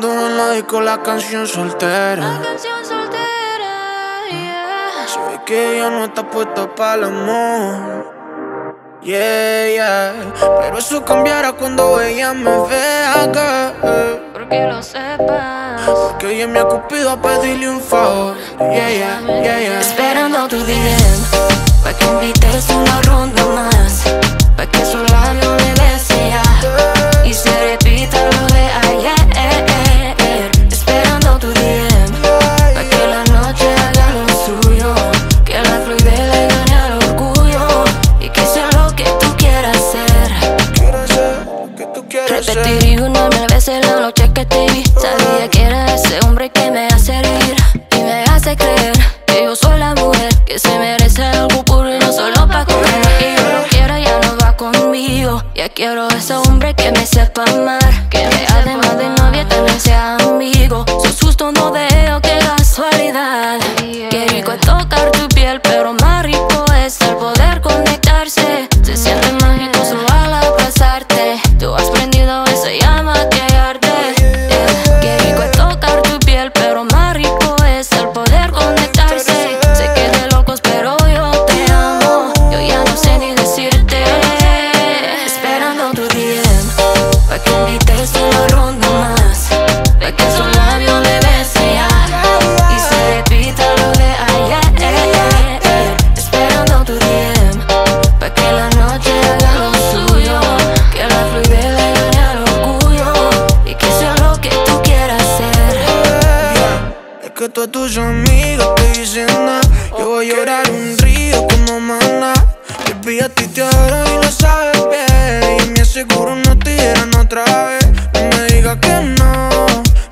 En la disco la canción soltera. La canción soltera, yeah. Se ve que ella no está puesta para el amor. Yeah, yeah. Pero eso cambiará cuando ella me vea que. Porque lo sepas. Porque ella me ha cupido a pedirle un favor. Yeah, yeah, yeah, yeah. Esperando tu DM, pa' que invites una ronda más. Repetiría una mil veces la noche que te vi. Sabía que era ese hombre que me hace reír Y me hace creer que yo soy la mujer Que se merece algo puro y no solo pa' comer. Y yo lo quiero, ya no va conmigo. Ya quiero ese hombre que me sepa amar Que me además de novia también sea amigo. Su susto no veo, qué Todas tus amigas te dicen nada. Yo voy a llorar un río como mana. Baby, a ti te adoro y lo sabes bien. Y me aseguro no te dieran otra vez. No me digas que no.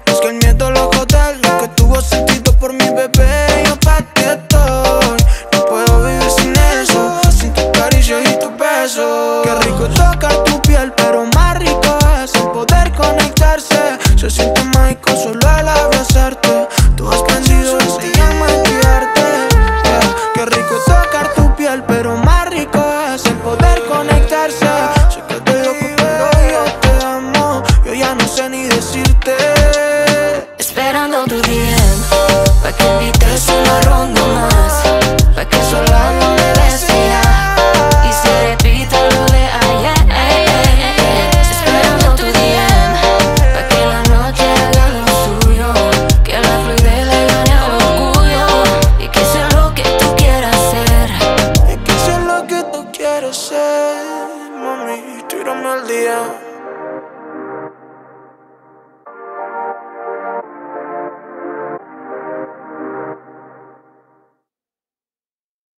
Es que el miedo lo jode lo que tuvo sentido por mi bebé. Yo pa' ti estoy. No puedo vivir sin eso. Sin tus caricias y tus besos. Qué rico tocar tu piel, pero más rico es el poder conectarse. Se siente ni decirte. Esperando tu día Pa' que invites una ronda más Pa' que sola no me des Y se repita lo de ayer Esperando tu día Pa' que la noche haga lo suyo Que la fluidez le gane orgullo Y que sea lo que tú quieras ser. Y que sea lo que tú quieras ser Mami, tírame al día.